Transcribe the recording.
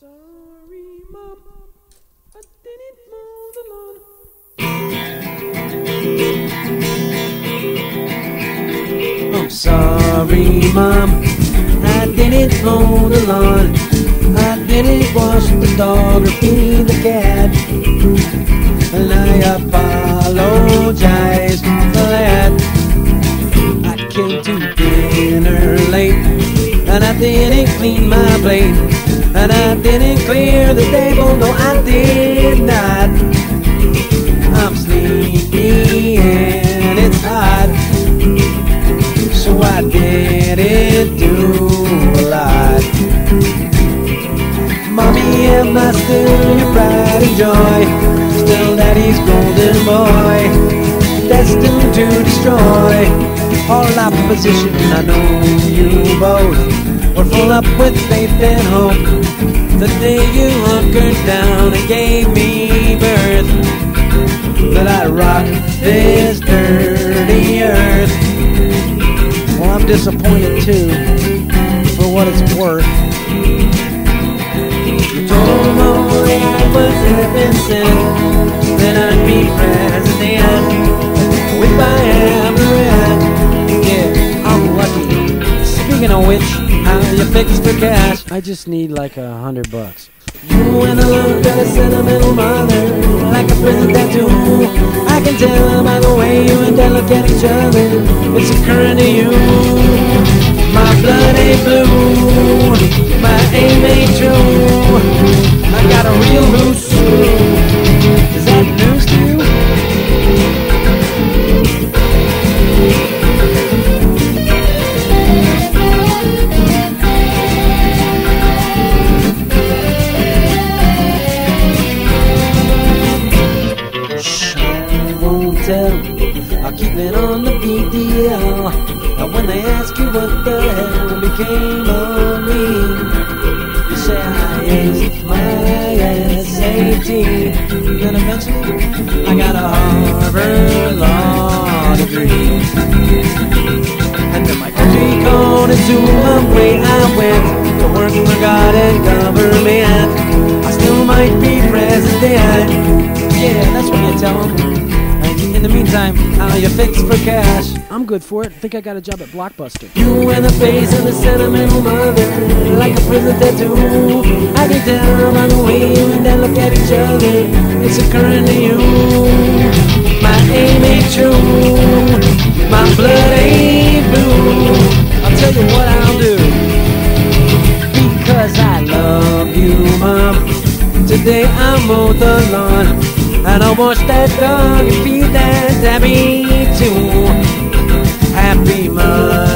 sorry, Mom. I didn't mow the lawn. I'm oh, sorry, Mom. I didn't mow the lawn. I didn't wash the dog or feed the cat. And I apologize for that. I came to dinner late. And I didn't clean my plate. And I didn't clear the table. No, I did not. I'm sleepy and it's hot. So I didn't do a lot. Mommy, am I still your pride and joy? Still daddy's golden boy. Destined to destroy all opposition. I know you up with faith and hope. The day you hunkered down and gave me birth. That I rock this dirty earth. Well, I'm disappointed too, for what it's worth. You told that I was sent, that I'd be president. If I fix for cash? I just need like a hundred bucks. You and I look at a sentimental mother like a prison tattoo. I can tell by the way you and Dad look at each other. It's occurring to you. My blood ain't blue, my aim ain't true. I got a real loose I'll keep it on the BDL. And when they ask you what the hell became of me, you say I aced my SAT. Then eventually, I got a Harvard Law degree. And then my country called to my way I went to work for God and government. I still might be And in the meantime, how uh, you fix for cash? I'm good for it. I think I got a job at Blockbuster. You and the face of the sentimental mother, like a prison tattoo. I can tell by the way you and Dad look at each other. It's occurring to you. My aim ain't true. My blood ain't blue. I'll tell you what I'll do. Because I love you, Mom. Today I mow the lawn. And I wash that dog feed that tabby too. Happy Mother.